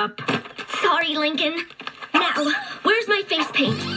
up. Sorry, Lincoln. Now, where's my face paint?